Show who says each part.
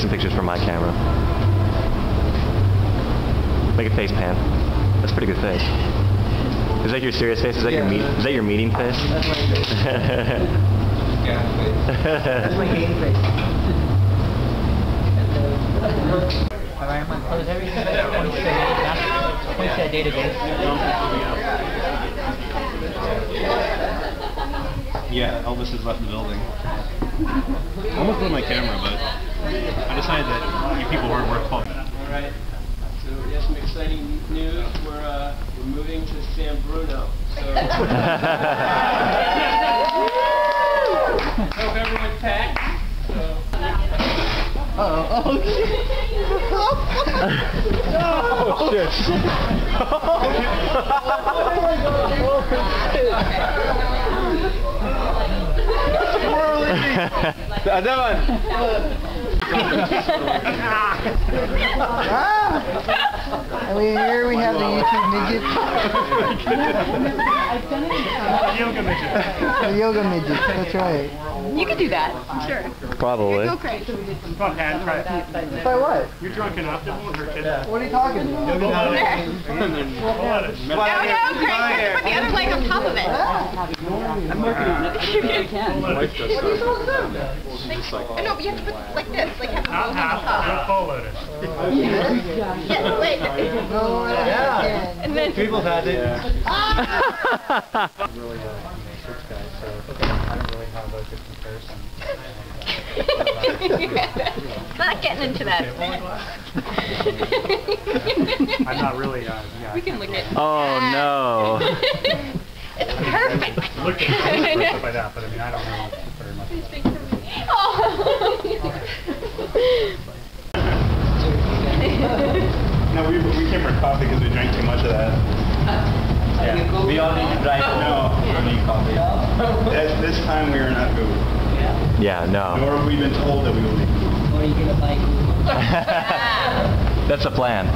Speaker 1: some pictures for my camera. Make a face pan. That's a pretty good face. Is that your serious face? Is that your
Speaker 2: Yeah.
Speaker 1: meet? Is that your meeting face?
Speaker 2: That's my face. That's my game face. Alright, I'm gonna close everything but point to to that database.
Speaker 3: Yeah, Elvis has left the building. I almost put my camera, but I decided that you people weren't worth calling.
Speaker 4: All right. So we have some exciting news. We're uh, we're moving to San Bruno. So hope everyone's packed. So
Speaker 2: Uh-oh. Oh, shit.
Speaker 1: oh shit!
Speaker 2: Ah! And we, here we have the YouTube midget.
Speaker 3: the Yoga midget.
Speaker 2: The yoga midget, that's right.
Speaker 5: You could do that, I'm sure.
Speaker 1: Probably.
Speaker 5: Go crazy.
Speaker 3: Come on, Pat, try it.
Speaker 2: If I what?
Speaker 3: You're drunk enough, it won't hurt you.
Speaker 2: What are you talking about?
Speaker 3: Pull
Speaker 5: There. No, no, Craig, put the other leg on top of it.
Speaker 2: I'm working on it.
Speaker 5: I know, but you have to put like this, like have the
Speaker 3: Not
Speaker 5: both on
Speaker 3: half,
Speaker 5: top.
Speaker 3: not full loaded.
Speaker 5: Yeah, wait.
Speaker 2: No, yeah.
Speaker 5: And then.
Speaker 3: People's had it.
Speaker 6: really a search guy, so I don't really have a good comparison.
Speaker 5: Not getting into that.
Speaker 6: I'm not really, uh, yeah.
Speaker 5: We can look at.
Speaker 1: Oh no!
Speaker 5: It's perfect.
Speaker 6: Look at it by that, but I mean, I don't know very much.
Speaker 5: Oh.
Speaker 3: No, we, we came for coffee because we drank too much of that.
Speaker 2: Yeah.
Speaker 3: We all need to drink. No, we don't need coffee. This, this time we are not food.
Speaker 1: Yeah, yeah, no.
Speaker 3: Nor have we been told that we will be food.
Speaker 2: Or are you gonna buy
Speaker 1: That's the plan.